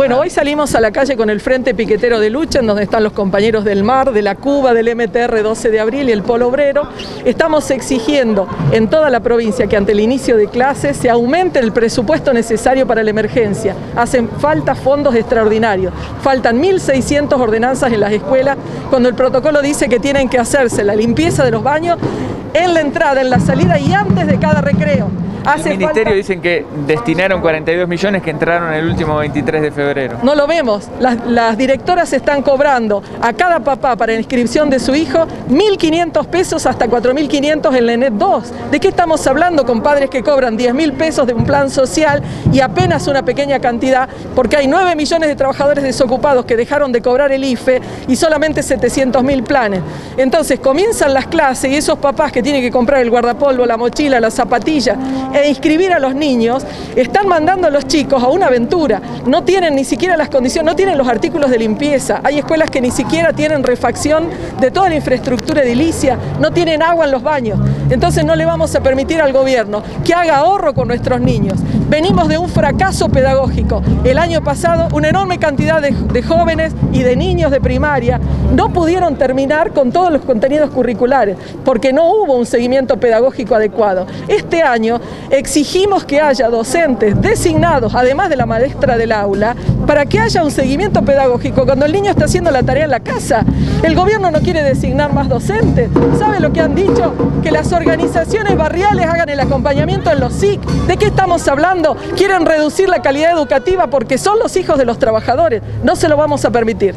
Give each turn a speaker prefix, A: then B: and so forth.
A: Bueno, hoy salimos a la calle con el Frente Piquetero de Lucha, en donde están los compañeros del MAR, de la Cuba, del MTR 12 de abril y el Polo Obrero. Estamos exigiendo en toda la provincia que ante el inicio de clases se aumente el presupuesto necesario para la emergencia. Hacen falta fondos extraordinarios. Faltan 1.600 ordenanzas en las escuelas cuando el protocolo dice que tienen que hacerse la limpieza de los baños en la entrada, en la salida y antes de cada recreo.
B: Hace el ministerio dicen que destinaron 42 millones que entraron el último 23 de febrero.
A: No lo vemos. Las, directoras están cobrando a cada papá para la inscripción de su hijo 1.500 pesos hasta 4.500 en la ENET 2. ¿De qué estamos hablando con padres que cobran 10.000 pesos de un plan social y apenas una pequeña cantidad? Porque hay 9 millones de trabajadores desocupados que dejaron de cobrar el IFE y solamente 700.000 planes. Entonces comienzan las clases y esos papás que tienen que comprar el guardapolvo, la mochila, la zapatilla e inscribir a los niños, están mandando a los chicos a una aventura. No tienen ni siquiera las condiciones, no tienen los artículos de limpieza. Hay escuelas que ni siquiera tienen refacción de toda la infraestructura edilicia, no tienen agua en los baños. Entonces no le vamos a permitir al gobierno que haga ahorro con nuestros niños. Venimos de un fracaso pedagógico. El año pasado una enorme cantidad de, jóvenes y de niños de primaria no pudieron terminar con todos los contenidos curriculares porque no hubo un seguimiento pedagógico adecuado. Este año exigimos que haya docentes designados, además de la maestra del aula, para que haya un seguimiento pedagógico cuando el niño está haciendo la tarea en la casa. El gobierno no quiere designar más docentes. ¿Sabe lo que han dicho? Que las organizaciones barriales hagan el acompañamiento en los SIC. ¿De qué estamos hablando? Quieren reducir la calidad educativa porque son los hijos de los trabajadores. No se lo vamos a permitir.